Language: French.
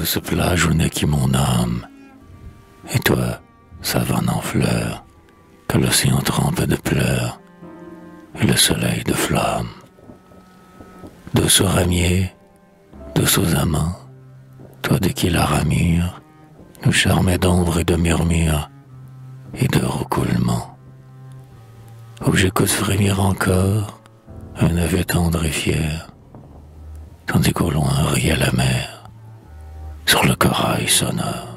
douce plage où naquit mon âme. Et toi, savane en fleurs, que l'océan trempe de pleurs, et le soleil de flammes. Douce aux ramiers, douce aux amants, toi de qui la ramure nous charmait d'ombre et de murmures et de roucoulements. Où j'écoute frémir encore un œuf tendre et fier, tandis qu'au loin riait la mer sur le corail sonore.